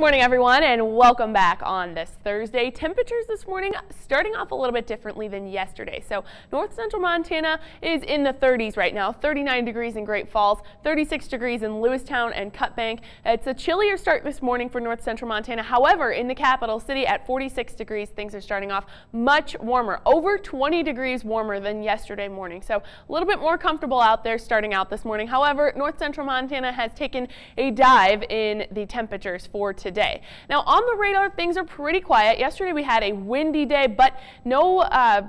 morning, everyone, and welcome back on this Thursday. Temperatures this morning starting off a little bit differently than yesterday. So north central Montana is in the 30s right now, 39 degrees in Great Falls, 36 degrees in Lewistown and Cut Bank. It's a chillier start this morning for north central Montana. However, in the capital city at 46 degrees, things are starting off much warmer, over 20 degrees warmer than yesterday morning. So a little bit more comfortable out there starting out this morning. However, north central Montana has taken a dive in the temperatures for today today. Now on the radar, things are pretty quiet. Yesterday we had a windy day, but no uh,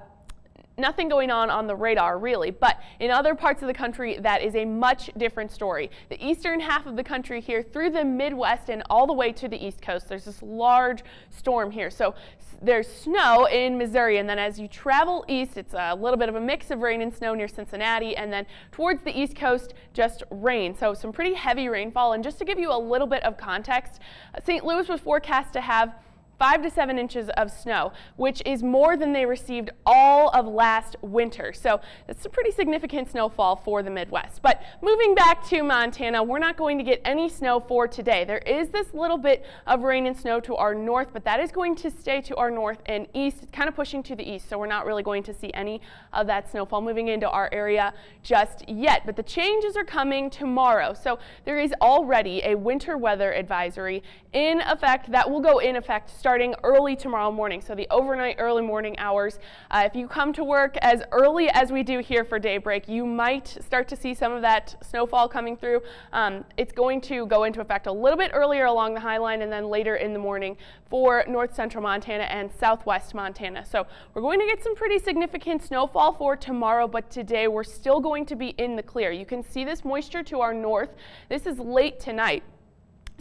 nothing going on on the radar really, but in other parts of the country that is a much different story. The eastern half of the country here through the Midwest and all the way to the East Coast, there's this large storm here. So there's snow in Missouri and then as you travel east, it's a little bit of a mix of rain and snow near Cincinnati and then towards the East Coast, just rain. So some pretty heavy rainfall and just to give you a little bit of context, uh, St. Louis was forecast to have five to seven inches of snow, which is more than they received all of last winter. So it's a pretty significant snowfall for the Midwest. But moving back to Montana, we're not going to get any snow for today. There is this little bit of rain and snow to our north, but that is going to stay to our north and east. It's kind of pushing to the east, so we're not really going to see any of that snowfall moving into our area just yet. But the changes are coming tomorrow. So there is already a winter weather advisory in effect that will go in effect starting starting early tomorrow morning, so the overnight early morning hours. Uh, if you come to work as early as we do here for daybreak, you might start to see some of that snowfall coming through. Um, it's going to go into effect a little bit earlier along the High Line and then later in the morning for north central Montana and southwest Montana. So we're going to get some pretty significant snowfall for tomorrow, but today we're still going to be in the clear. You can see this moisture to our north. This is late tonight.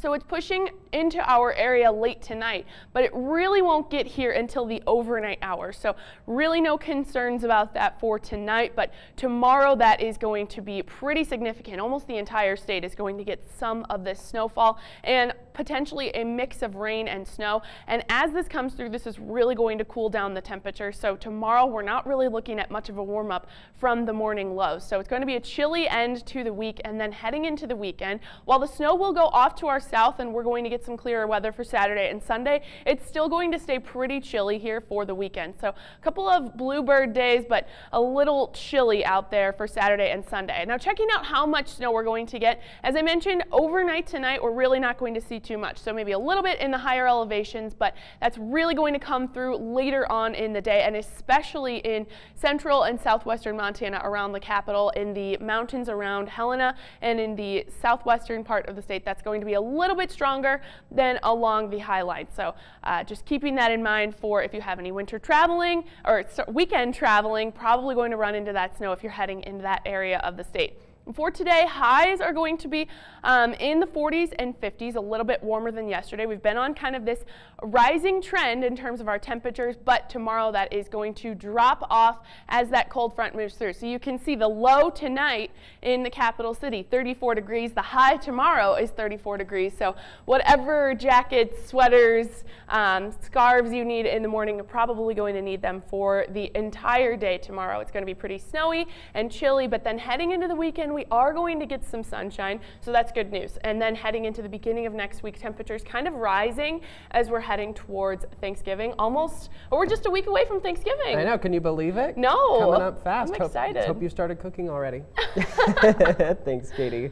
So it's pushing into our area late tonight, but it really won't get here until the overnight hours. So really no concerns about that for tonight, but tomorrow that is going to be pretty significant. Almost the entire state is going to get some of this snowfall and potentially a mix of rain and snow. And as this comes through, this is really going to cool down the temperature. So tomorrow we're not really looking at much of a warm up from the morning lows. So it's going to be a chilly end to the week and then heading into the weekend. While the snow will go off to our south and we're going to get some clearer weather for Saturday and Sunday, it's still going to stay pretty chilly here for the weekend. So a couple of bluebird days, but a little chilly out there for Saturday and Sunday. Now checking out how much snow we're going to get, as I mentioned, overnight tonight, we're really not going to see too much. So maybe a little bit in the higher elevations, but that's really going to come through later on in the day and especially in central and southwestern Montana around the capital, in the mountains around Helena and in the southwestern part of the state. That's going to be a little bit stronger than along the high line. So uh, just keeping that in mind for if you have any winter traveling or weekend traveling, probably going to run into that snow if you're heading into that area of the state. For today, highs are going to be um, in the 40s and 50s, a little bit warmer than yesterday. We've been on kind of this rising trend in terms of our temperatures, but tomorrow that is going to drop off as that cold front moves through. So you can see the low tonight in the capital city, 34 degrees. The high tomorrow is 34 degrees. So whatever jackets, sweaters, um, scarves you need in the morning, you're probably going to need them for the entire day tomorrow. It's going to be pretty snowy and chilly, but then heading into the weekend, we are going to get some sunshine, so that's good news. And then heading into the beginning of next week, temperatures kind of rising as we're heading towards Thanksgiving. Almost, or we're just a week away from Thanksgiving. I know. Can you believe it? No. Coming up fast. I'm excited. Hope, hope you started cooking already. Thanks, Katie.